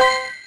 you